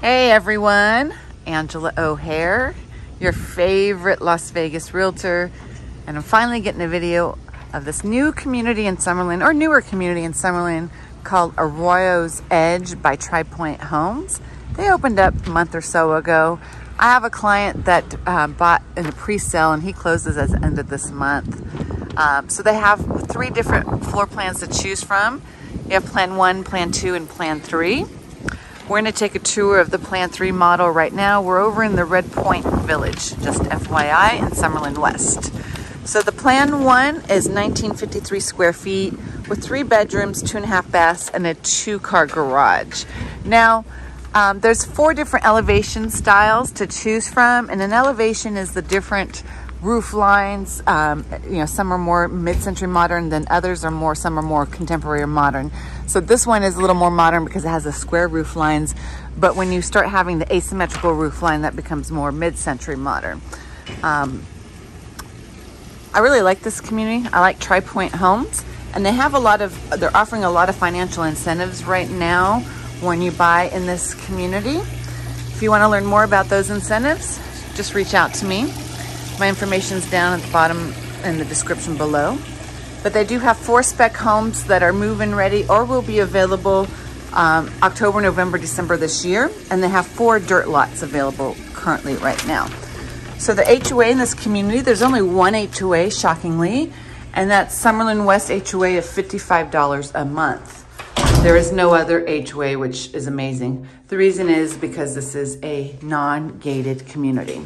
Hey everyone, Angela O'Hare, your favorite Las Vegas realtor, and I'm finally getting a video of this new community in Summerlin, or newer community in Summerlin, called Arroyo's Edge by Tri Pointe Homes. They opened up a month or so ago. I have a client that uh, bought in a pre-sale and he closes at the end of this month. Um, so they have three different floor plans to choose from. You have plan one, plan two, and plan three. We're gonna take a tour of the Plan 3 model right now. We're over in the Redpoint Village, just FYI, in Summerlin West. So the Plan 1 is 1953 square feet with three bedrooms, two and a half baths, and a two-car garage. Now, um, there's four different elevation styles to choose from, and an elevation is the different roof lines. Um, you know, some are more mid-century modern than others are more, some are more contemporary or modern. So this one is a little more modern because it has the square roof lines. But when you start having the asymmetrical roof line, that becomes more mid-century modern. Um, I really like this community. I like Tri Pointe Homes and they have a lot of, they're offering a lot of financial incentives right now when you buy in this community. If you want to learn more about those incentives, just reach out to me. My information is down at the bottom in the description below. But they do have four spec homes that are move-in ready or will be available um, October, November, December this year. And they have four dirt lots available currently right now. So the HOA in this community, there's only one HOA, shockingly, and that's Summerlin West HOA of $55 a month. There is no other HOA, which is amazing. The reason is because this is a non-gated community.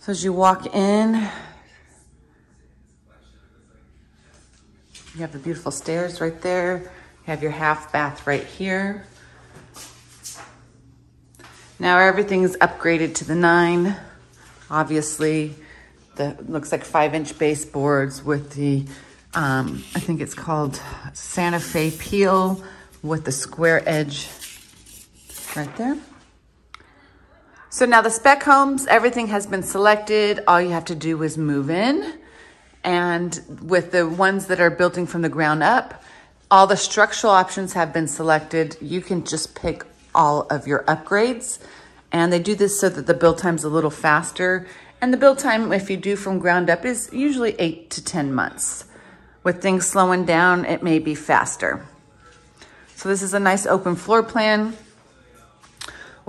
So as you walk in, you have the beautiful stairs right there. You have your half bath right here. Now everything's upgraded to the nine. Obviously, the looks like five inch baseboards with the, um, I think it's called Santa Fe peel with the square edge right there. So now the spec homes, everything has been selected. All you have to do is move in. And with the ones that are building from the ground up, all the structural options have been selected. You can just pick all of your upgrades. And they do this so that the build time's a little faster. And the build time, if you do from ground up, is usually eight to 10 months. With things slowing down, it may be faster. So this is a nice open floor plan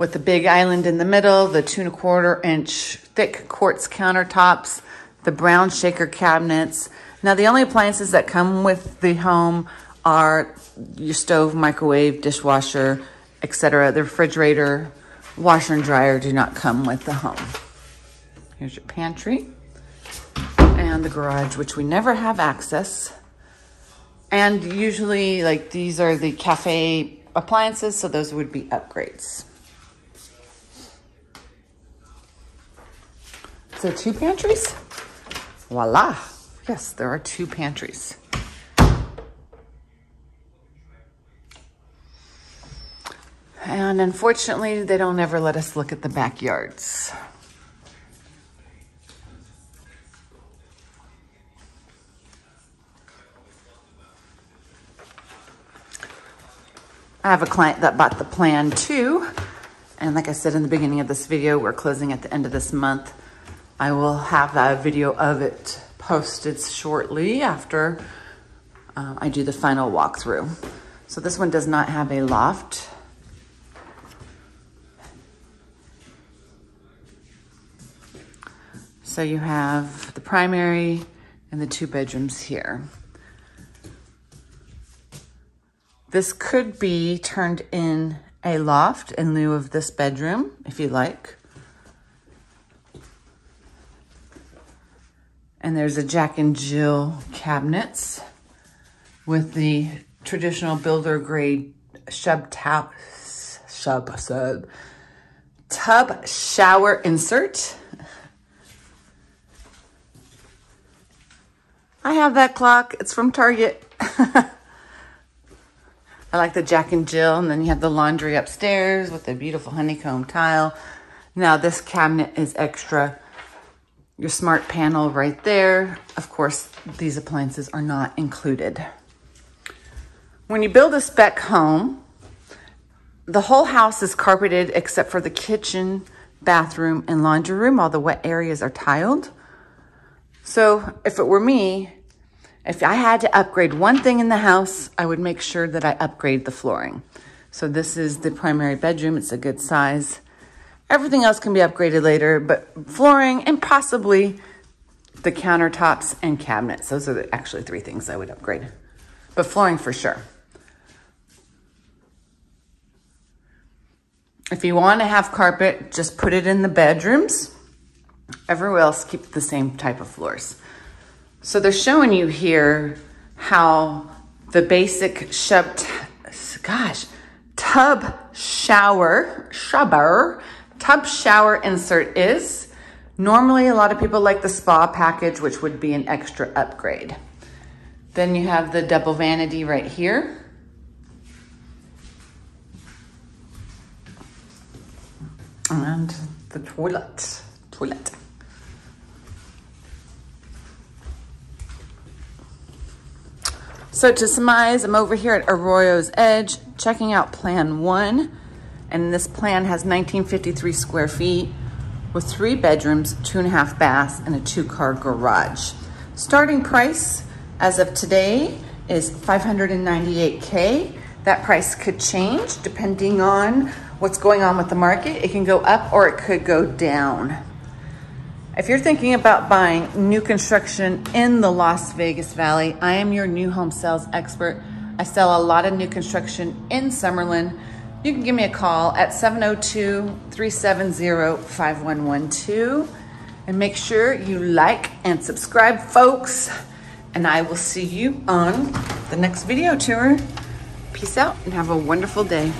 with the big island in the middle, the two and a quarter inch thick quartz countertops, the brown shaker cabinets. Now the only appliances that come with the home are your stove, microwave, dishwasher, etc. The refrigerator, washer and dryer do not come with the home. Here's your pantry and the garage, which we never have access. And usually like these are the cafe appliances, so those would be upgrades. So two pantries? Voila. Yes, there are two pantries. And unfortunately, they don't ever let us look at the backyards. I have a client that bought the plan too. And like I said in the beginning of this video, we're closing at the end of this month. I will have a video of it posted shortly after uh, I do the final walkthrough. So this one does not have a loft. So you have the primary and the two bedrooms here. This could be turned in a loft in lieu of this bedroom, if you like. And there's a Jack and Jill cabinets with the traditional builder grade sub tap, sub, sub, tub shower insert. I have that clock. It's from Target. I like the Jack and Jill. And then you have the laundry upstairs with the beautiful honeycomb tile. Now this cabinet is extra your smart panel right there. Of course, these appliances are not included. When you build a spec home, the whole house is carpeted except for the kitchen, bathroom, and laundry room. All the wet areas are tiled. So if it were me, if I had to upgrade one thing in the house, I would make sure that I upgrade the flooring. So this is the primary bedroom. It's a good size. Everything else can be upgraded later, but flooring and possibly the countertops and cabinets. Those are the, actually three things I would upgrade, but flooring for sure. If you want to have carpet, just put it in the bedrooms. Everywhere else, keep the same type of floors. So they're showing you here how the basic shub, gosh, tub shower, shower, tub shower insert is. Normally, a lot of people like the spa package, which would be an extra upgrade. Then you have the double vanity right here. and the toilet. Toilet. So to surmise, I'm over here at Arroyo's Edge checking out plan one. And this plan has 1953 square feet with three bedrooms, two and a half baths, and a two car garage. Starting price as of today is 598K. That price could change depending on what's going on with the market. It can go up or it could go down. If you're thinking about buying new construction in the Las Vegas Valley, I am your new home sales expert. I sell a lot of new construction in Summerlin. You can give me a call at 702-370-5112 and make sure you like and subscribe, folks. And I will see you on the next video tour. Peace out and have a wonderful day.